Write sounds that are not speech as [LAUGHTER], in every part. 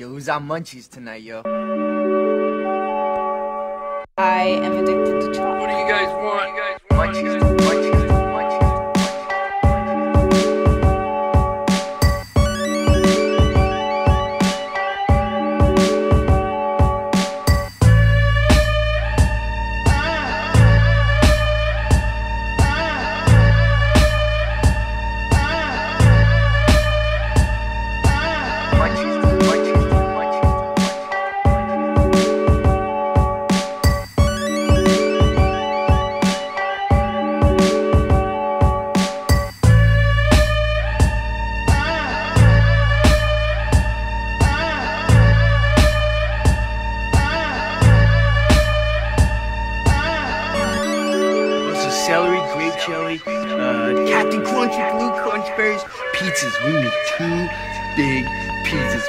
Yo, who's on munchies tonight, yo? I am addicted to chocolate. What do you guys want? You guys want? You guys- munchies,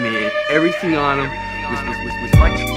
man. Everything on them was was was, was munchies,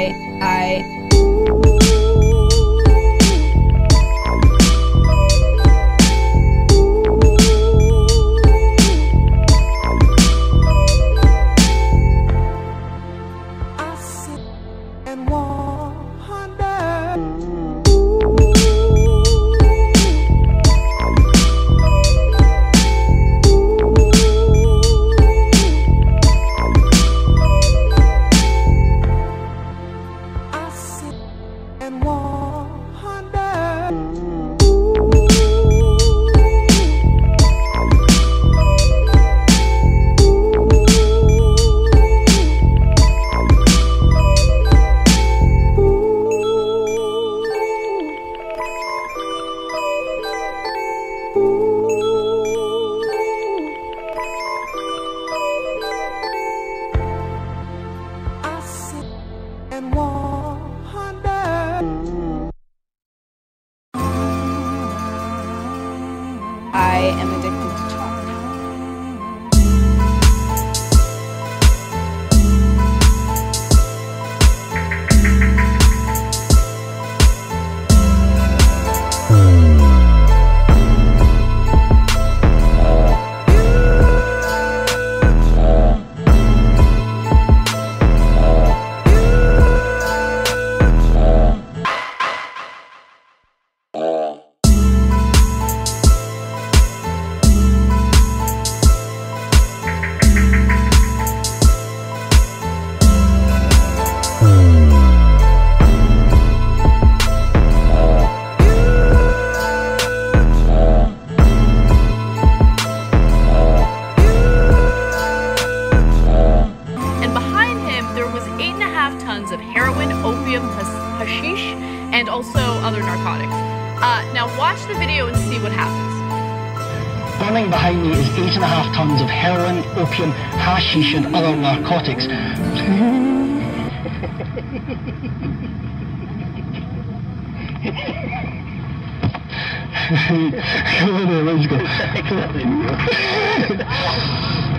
I, I. eight and a half tons of heroin, opium, hashish, and also other narcotics. Uh, now watch the video and see what happens. Burning behind me is eight and a half tons of heroin, opium, hashish, and other narcotics. [LAUGHS] [LAUGHS] Come on then, let's go. [LAUGHS]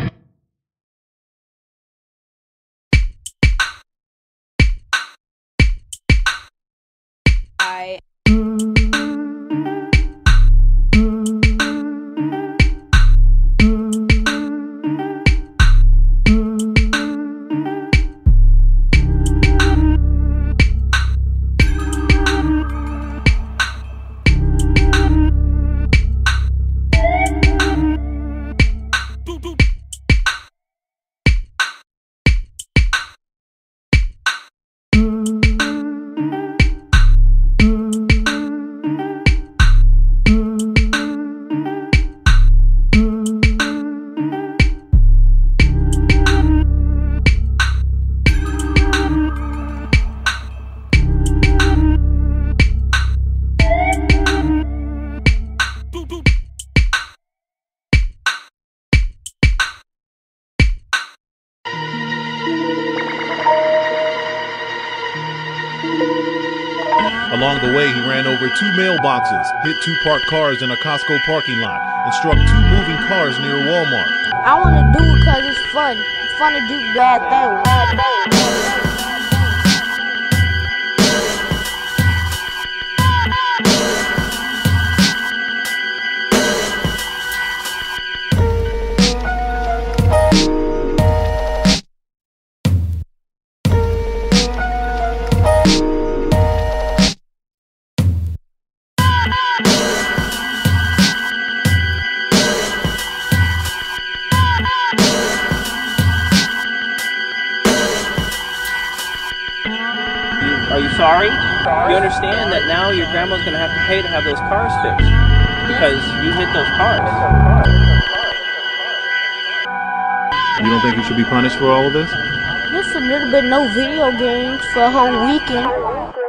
two mailboxes, hit two parked cars in a Costco parking lot, and struck two moving cars near Walmart. I want to do it because it's fun. It's fun to do bad things. Are pay to have those cars fixed because you hit those cars. You don't think you should be punished for all of this? Just a little bit no video games for a whole weekend.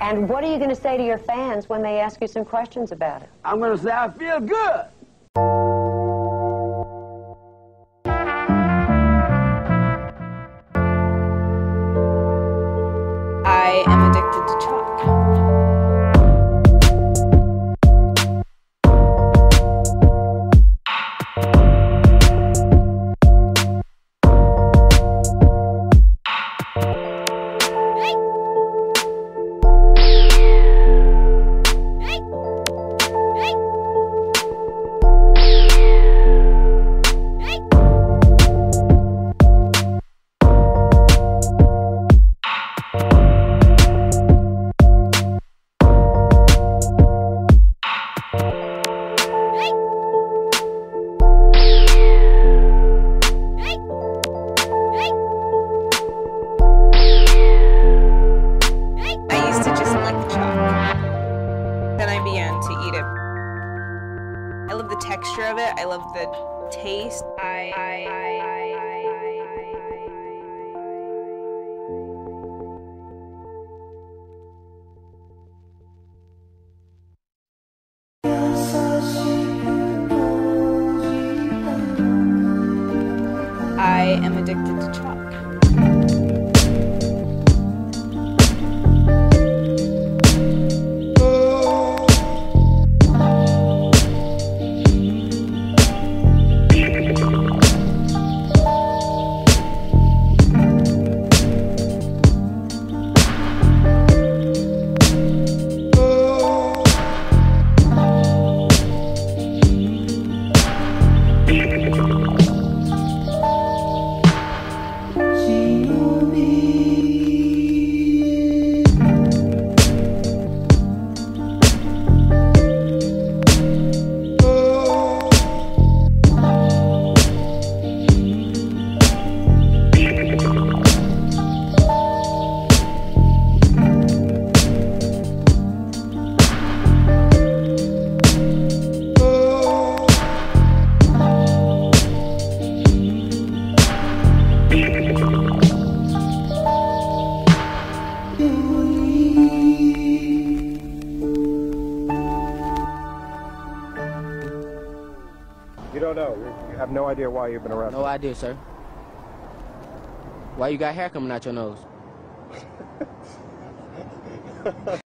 And what are you going to say to your fans when they ask you some questions about it? I'm gonna say I feel good. Idea why you've been arrested. No idea, sir. Why you got hair coming out your nose? [LAUGHS]